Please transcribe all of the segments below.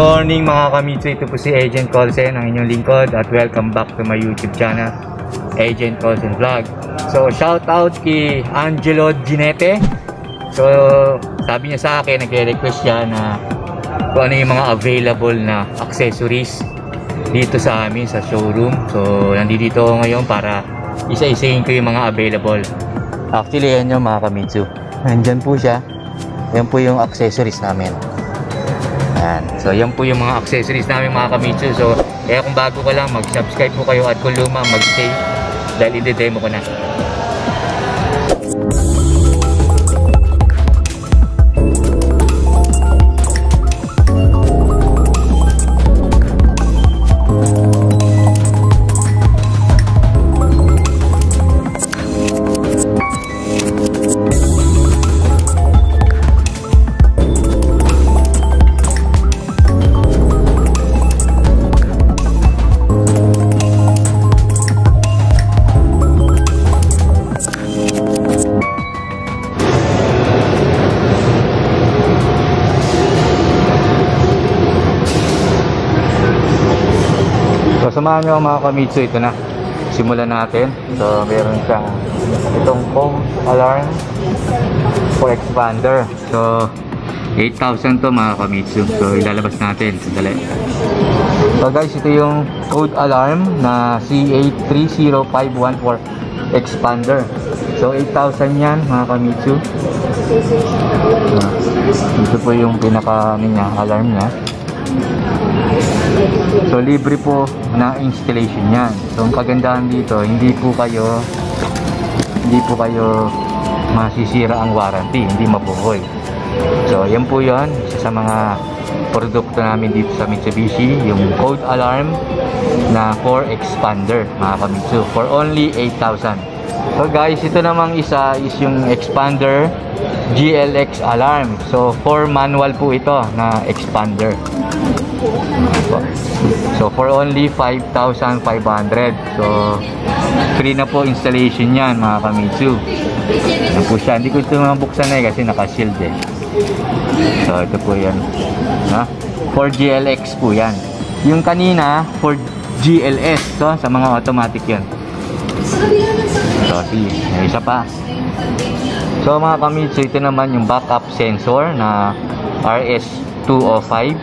morning mga kamitsu, ito po si Agent Colsen, ang inyong lingkod at welcome back to my YouTube channel, Agent Colsen Vlog. So shout out kay Angelo Ginete. So sabi niya sa akin, nagre-request siya na kung ano yung mga available na accessories dito sa amin sa showroom. So nandito ako ngayon para isa-isahin ko yung mga available. Actually yan yung mga kamitsu. Nandyan po siya. Yan po yung accessories namin. Ayan. So, yan po yung mga accessories namin mga kamitsu. So, kaya kung bago ka lang, mag-subscribe po kayo at kung luma, mag-stay dahil i-demo ko na. So, samahan nyo mga kamitsu. Ito na. Simulan natin. So, meron siyang itong home alarm for expander. So, 8,000 to mga kamitsu. So, ilalabas natin. Sandali. So, guys, ito yung code alarm na C830514 expander. So, 8,000 yan mga kamitsu. Uh, ito po yung pinaka ano niya, alarm niya. So libre po na installation yan. So ang kagandahan dito, hindi po kayo hindi po kayo masisira ang warranty, hindi mabuhoy. So yan po yon isa sa mga produkto namin dito sa Mitsubishi, yung code alarm na 4 expander mga kamitsu for only 8,000. So guys, ito namang isa is yung expander GLX alarm. So 4 manual po ito na expander. So for only 5,500. So free na po installation yan mga kamitsu. Yan po siya. Hindi ko ito mabuksan na eh kasi naka-shield eh. So ito po yan. Ha? For GLX po yan. Yung kanina for GLS. So sa mga automatic yan. So may isa pa. So mga kamitsu, ito naman yung backup sensor na RS205.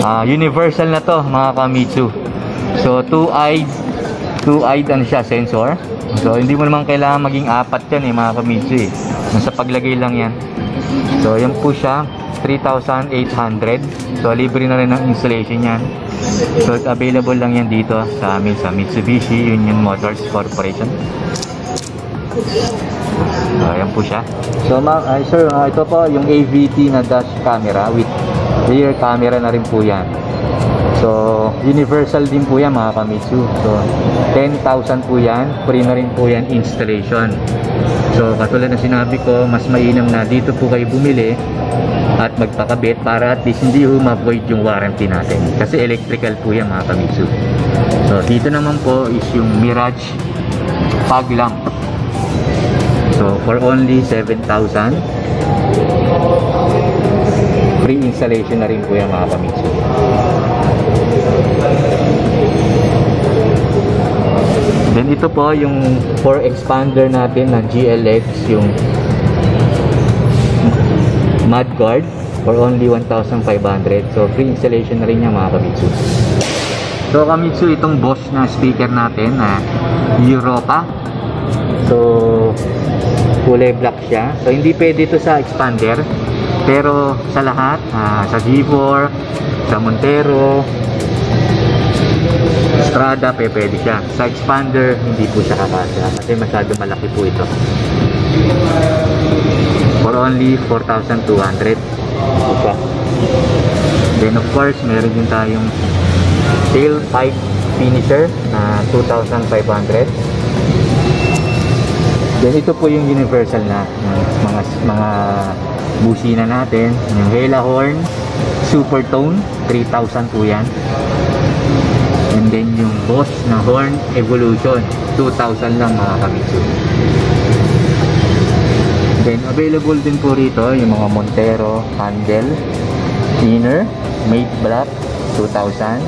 Uh, universal na to mga kamitsu. So, two-eyed, two-eyed ano siya, sensor. So, hindi mo naman kailangan maging apat yan eh mga kamitsu eh. Nasa paglagay lang yan. So, yan po siya, 3,800. So, libre na rin ang installation yan. So, available lang yan dito sa amin sa Mitsubishi Union Motors Corporation. So, ayan po siya. So, ma'am, uh, sir, uh, ito po yung AVT na dash camera with rear camera na rin po yan. So, universal din po yan mga kamitsu. So, 10,000 po yan. Free na rin po yan installation. So, katulad na sinabi ko, mas mainam na dito po kayo bumili at magpakabit para at least hindi ho ma-void yung warranty natin. Kasi electrical po yan mga kamitsu. So, dito naman po is yung Mirage fog lamp. So, for only 7,000 free installation na rin po yung mga kamitsu. Then ito po yung 4 expander natin na GLX yung mud guard for only 1,500. So free installation na rin yung mga kamitsu. So kamitsu itong Bosch na speaker natin na Europa. So kulay black siya. So hindi pwede ito sa expander. Pero sa lahat, uh, sa G4, sa Montero, Strada, pe, pwede siya. Sa expander, hindi po siya kakasya kasi masyado malaki po ito. For only 4,200. Ito Then of course, meron din tayong tailpipe finisher na 2,500. Then ito po yung universal na mga mga busina natin. Yung Hela Horn Super Tone 3,000 po yan. And then yung Boss na Horn Evolution 2,000 lang mga kamitsu. Then available din po rito yung mga Montero handle, inner, Mate Black 2,000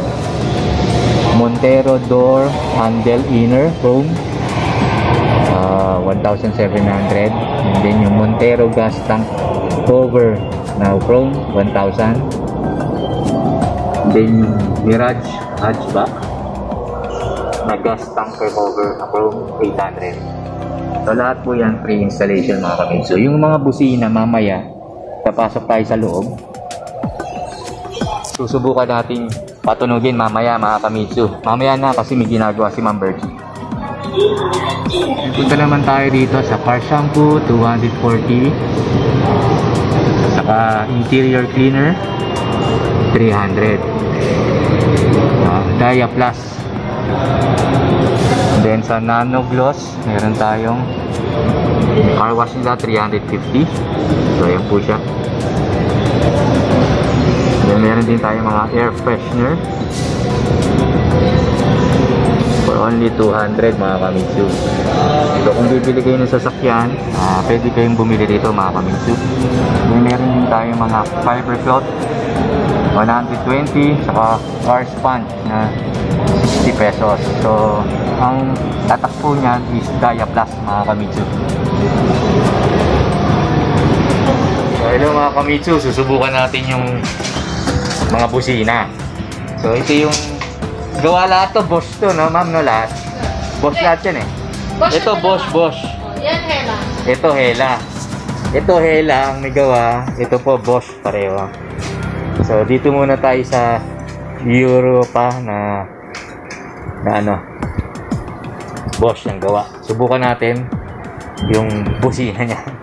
Montero door handle inner chrome 1,700 and then yung Montero gas tank cover na chrome 1,000 then Mirage hatchback na gas tanker cover na chrome 800 so lahat po yan free installation mga kamitso yung mga busina mamaya papasok tayo sa loob. Susubukan natin patunugin mamaya mga kamitsu. Mamaya na kasi may ginagawa si Ma'am. Punta naman tayo dito sa car shampoo 240 saka interior cleaner 300 uh, Dia Plus. Then sa Nano Gloss meron tayong car wash nila 350 so yan po siya. Then meron din tayo mga air freshener only 200 mga kamitsu. So kung bibili kayo ng sasakyan, uh, pwede kayong bumili dito mga kamitsu. Then meron din tayo mga fiber cloth 120 saka car sponge na 60 pesos. So ang tatak po niyan is Dia Plus mga kamitsu. So hello mga kamitsu, susubukan natin yung mga busina. So ito yung gawa lahat to, Bosch to, no? Ma'am, no lahat? Bosch lahat yan eh. Bosch ito ito Bosch, naman. Bosch. Yan, Hela. Ito Hela. Ito Hela ang may gawa. Ito po Bosch pareho. So dito muna tayo sa Europa na na ano Bosch ang gawa. Subukan natin yung busina niya.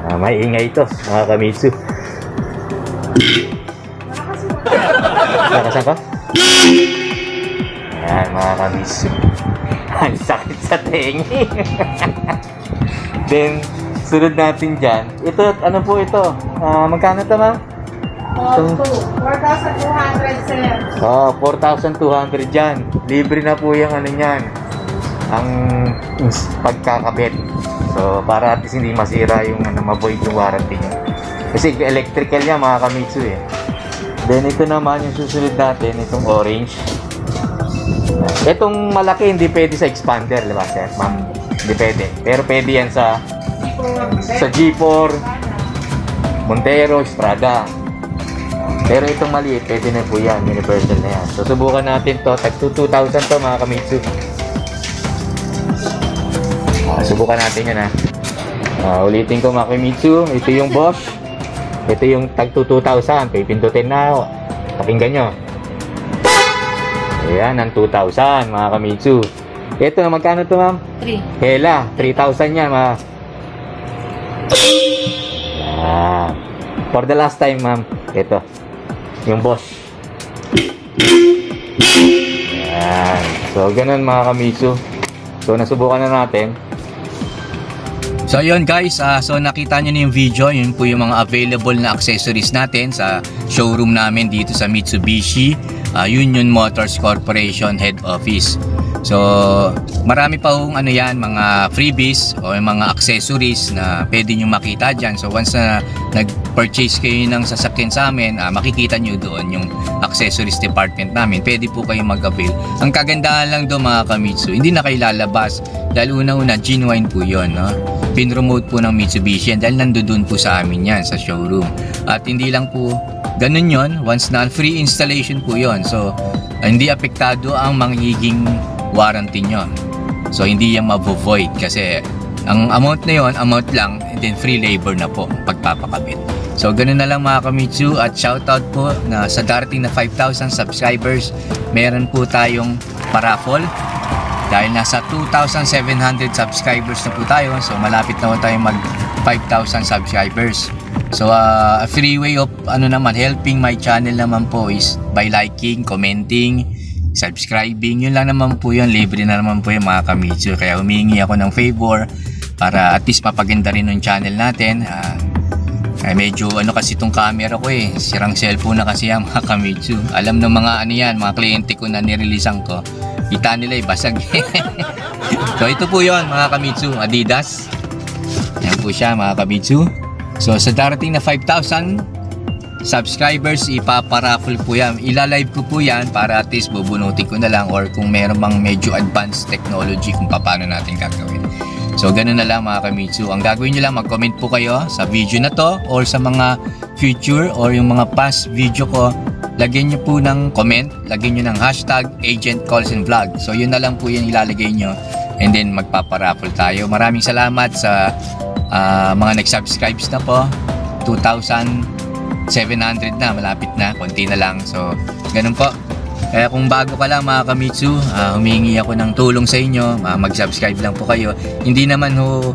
Ah, maingay ito, mga kamitsu. Nakasan ko? Ayan, mga kamis. Ang sakit sa tengi. Then, sunod natin dyan. Ito, ano po ito? Ah, magkano ito, ma'am? Oh, 4,200, sir. Oh, 4,200 dyan. Libre na po yung ano niyan. Ang pagkakabit. So, para at least hindi masira yung ano, ma-void yung warranty niya. Kasi electrical yan, mga kamitsu eh. Then, ito naman yung susunod natin, itong orange. Itong malaki, hindi pwede sa expander, di ba, sir? Ma'am, hindi pwede. Pero pwede yan sa sa G4, Montero, Strada. Pero itong maliit, pwede na po yan. Universal na yan. So, subukan natin to. Tag 2,000 to, mga kamitsu. Ah, subukan natin yan, ha. Ah, ulitin ko, mga kamitsu. Ito yung Bosch. Ito yung tag 2,000. Pipindutin na. Pakinggan nyo. Ayan, ang 2,000, mga kamitsu. Ito na, magkano to, ma'am? 3. Hela, 3,000 yan, mga. Yan. For the last time, ma'am. Ito. Yung boss. Yan. So, ganun mga kamitsu. So, nasubukan na natin. So yun guys, ah, so nakita nyo na yung video, yun po yung mga available na accessories natin sa showroom namin dito sa Mitsubishi ah, Union Motors Corporation Head Office. So marami pa hong ano yan, mga freebies o mga accessories na pwede nyo makita dyan. So once na nag-purchase kayo ng sasakyan sa amin, ah, makikita nyo doon yung accessories department namin. Pwede po kayo mag-avail. Ang kagandahan lang doon mga kamitsu, hindi na kayo lalabas dahil una-una, genuine po yun. No? Pinromote po ng Mitsubishi dahil nandoon po sa amin yan sa showroom. At hindi lang po ganun yon once na free installation po yon So, hindi apektado ang magiging warranty nyo. So, hindi yan mavo-void kasi ang amount na yon amount lang, and then free labor na po pagpapakabit. So, ganun na lang mga kamitsu at shoutout po na sa darating na 5,000 subscribers, meron po tayong paraffle dahil nasa 2,700 subscribers na po tayo so malapit na po tayo mag 5,000 subscribers. So uh, free way of ano naman helping my channel naman po is by liking, commenting subscribing. Yun lang naman po yun. Libre na naman po yung mga kamitsu kaya humingi ako ng favor para at least mapaganda rin yung channel natin. Uh, ay medyo ano kasi itong camera ko eh. Sirang cellphone na kasi yan mga kamitsu alam ng mga ano yan mga kliyente ko na nireleasean ko. Kita nila eh basag. So ito po yon mga kamitsu Adidas yan po siya mga kamitsu so sa darating na 5,000 subscribers, ipaparaffle po yan. Ilalive ko po yan para at least bubunutin ko na lang or kung meron bang medyo advanced technology kung paano natin gagawin. So, ganun na lang mga kamitsu. Ang gagawin nyo lang, mag-comment po kayo sa video na to or sa mga future or yung mga past video ko. Lagyan nyo po ng comment, lagyan nyo ng hashtag Agent Calls and Vlog. So, yun na lang po yung ilalagay nyo and then magpaparaffle tayo. Maraming salamat sa ah, mga nag-subscribes na po. 2,700 na, malapit na, konti na lang. So, ganun po. Kaya kung bago ka lang mga kamitsu, ah, humingi ako ng tulong sa inyo, ah, mag-subscribe lang po kayo. Hindi naman ho,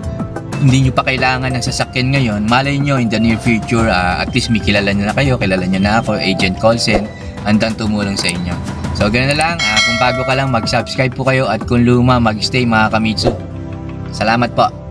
hindi nyo pa kailangan ng sasakyan ngayon. Malay nyo in the near future, ah, at least may kilala nyo na kayo, kilala nyo na ako, Agent Colson, andang tumulong sa inyo. So, ganun na lang. ah, kung bago ka lang, mag-subscribe po kayo at kung luma, mag-stay mga kamitsu. Salamat po.